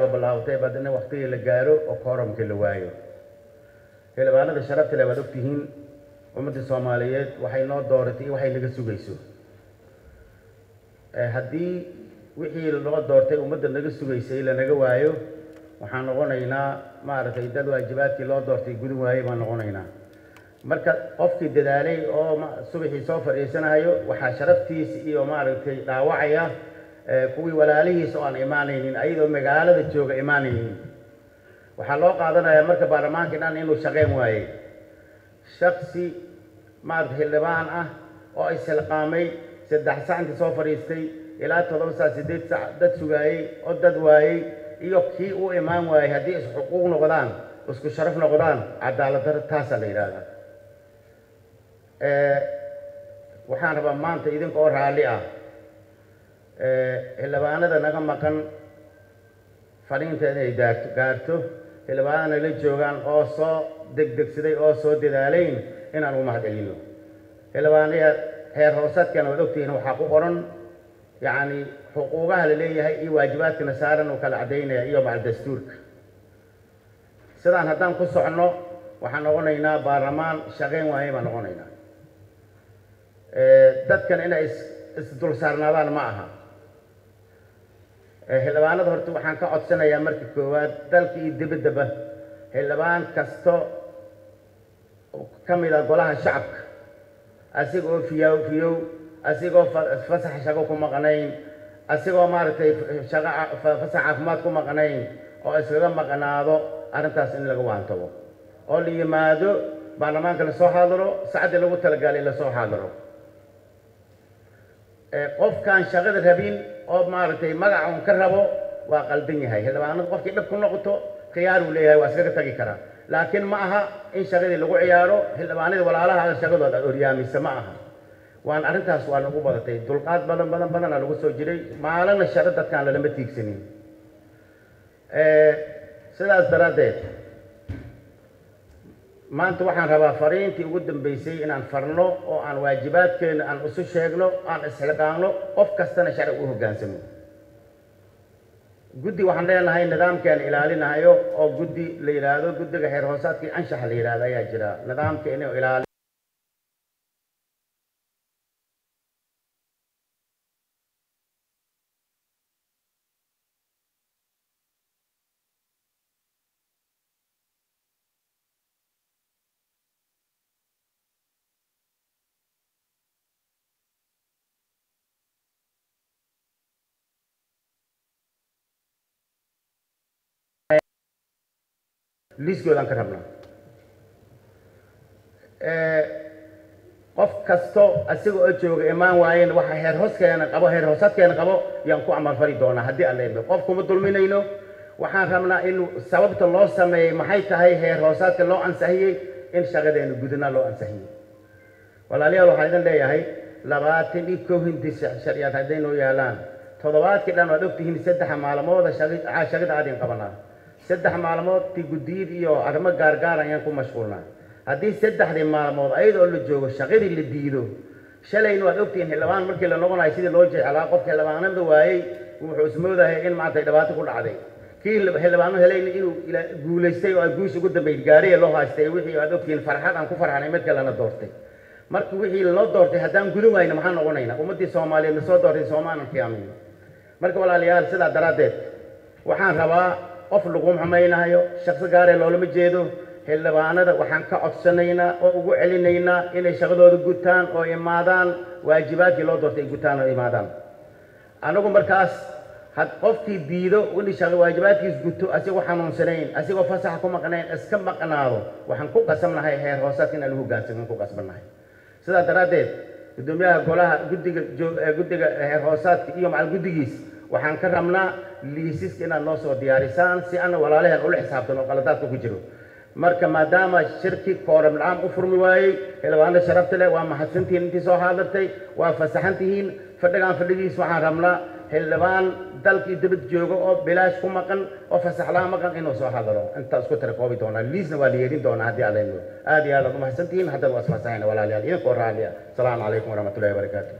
bilaawtay badna waktigii la gaaro oo kooramkii la waayo. Xildhibaanada sharafta leh waad ogtihiin ummadda soomaaliyeed waxay noo dooratay iyo waxay naga sugayso. Haddii wixii loo doortay ummadda naga sugaysay lanaga waayo waxaan noqonaynaa maaragtay dad waajibaadkii loo doortay gudun waaye baan noqonaynaa. Marka qofkii dadaalay oo subaxii soo fadhiisanayo waxaa sharaftiisa iyo maaragtay dhaawacaya kuwii walaalihiisa oo aan imaanaynin ayadoo magaalada jooga imaanaynin. Waxaa loo qaadanayaa marka baarlamaankii dhan inuu shaqeyn waayey shaksi maaragtay xildhibaan ah oo isilqaamay saddex sac intii soo fadhiistay ilaa toddoba sac siddeed sac dad sugaayey oo dad waayey iyo kii u imaan waayey haddii is xuquuq noqdaan isku sharaf noqdaan cadaalad daro taasaa la yidhaahdaa. Waxaan rabaa maanta idinka oo raalli ah xildhibaanada naga maqan fadhiinta inay gaarto gaarto xildhibaanada la joogaan oo soo degdegsaday oo soo dadaalayn inaan u mahadcelino. Xildhibaanaya heer hoosaadkana waad ogtihiin waxaa ku qoran yacni xuquuqaha la leeyahay iyo waajibaadkana saaran uu kala caddaynaya iyo macal dastuurka. Sidaan haddaan ku socno waxaan noqonaynaa baarlamaan shaqayn waaye baan noqonaynaa. Dadkan inay isdul saarnaadaan ma aha xildhibaanada horta waxaan ka codsanayaa marka koowaad dalka iyo dibaddaba xildhibaan kasto ka mid a golaha shacabka. Asigoo fiyow fiyow asigoo fasax shaqo ku maqnayn asigoo maaragtay shaqo fasax caafimaad ku maqnayn oo iskaga maqnaado arrintaas in laga waantabo oo la yimaado baarlamaanka la soo xaadiro sacdii lagu talagalay la soo xaadiro qofkaan shaqada rabin oo maaragtay magaca un ka rabo waa qaldan yahay. Xildhibaanadu qofkii dhib ku noqoto khiyaar uu leeyahay waa iskaga tagi karaa. Laakiin ma aha in shaqadii lagu ciyaaro xildhibaanadii walaalaha shaqadooda oryaamisa ma aha. Waan arrintaas waa nagu badatay. Dulqaad badan badan badanaa lagu soo jiray. Maalina shaqo dadkaan lalama tiigsanin sidaas daraaddeed maanta waxaan rabaa fariintii ugu dambeysay inaan farno oo aan waajibaadkeena aan isu sheegno aan isxilqaanno qof kastana sharci u hoggaansamo. Guddi waxaan leenahay nidaamkeena ilaalinayo oo guddi la yidhaahdo guddiga xeer hoosaadkii anshaxa la yidhahdo ayaa jira. Nidaamkeena ilaali liiskoodaan ka rabnaa qof kasto asiga oo jooga imaan waayen waxa heer hooskeena qabo heer hoosadkeena qabo yaan ku camalfali doonaa haddii leedno qof kuma dulminayno. Waxaan rabnaa in sababta loo sameeyey maxay tahay heer hoosaadka loo ansixiyey in shaqadeena gudana loo ansixiyey. Walaalayaal waxaan idin leeyahay labaatan iyo kow hindi sharciyaad hadday noo yaalaan. Toddobaadkii dhan waad ogtihiin saddexa maalmooda shaqada aadin qabanaa saddex maalmood guddiyid iyo arrimo gaargaar ayaan ku mashquulnaa. Haddii saddexdii maalmood ayadoo la joogo shaqadii la diido shalayna waad ogtihiin xildhibaan markii la noqonayo sidii loo jecelaa qofka xildhibaanada waayey wuxuu ismoodahay in maanta dhibaato ku dhacday. Kii xildhibaano helayna inuu guulaystay oo guusha ugu dambeyd gaariya loo haystay wixii aad ogtihiin farxad aan ku farxanay mid kalena doortay. Marka wixii lanoo doortay haddaan gudan wayna maxaan noqonaynaa ummaddii soomaaliyeed nasoo doortay soomaanan qiyaamayno marka walaalayaal sidaa daraaddeed waxaan rabaa qof lagu xumaynayo shaksi gaaree loolama jeedo. Xildhibaanada waxaan ka codsanaynaa oo ugu celinaynaa inay shaqadooda gutaan oo imaadaan waajibaadkii loo doortay ay gutaan oo imaadaan. Anagu markaas had qofkii diido in waajibaadkiis guto asigoo xanuunsanayn asigoo fasaxa ku maqnayn iska maqnaado waxaan ku qasabnahay heer hoosaadka inaan hoggaansamin ku qasbannahay. Sidaa daraaddeed guddoomiyaha golaha guddiga guddiga heer hoosaadka iyo macal guddigiis waxaan ka rabnaa liisiska inaad noo soo diyaarisaan si ana walaalaheen ula xisaabtan oo qaladaadka ku jiro. Marka maadaama shirki kooram la'aan u furmi waayey xildhibaano sharafta leh waa mahadsantihiin intii soo haadartay waa fasaxan tihiin. Fadhigaan fadhigiis waxaan rabnaa xildhibaan dalkii dibad jooga oo bilaash ku maqan oo fasaxlaa maqan inuu soo hadalo intaa isku tira koobi doonaa liisna waa la yeedhin doonaa haddii alayno aad iyo aad aad u mahadsantihiin haddana waa isfasaxayna walaalayaal idinkoo raalliya asalaamu calaykum waraxmatullahi wabarakaatu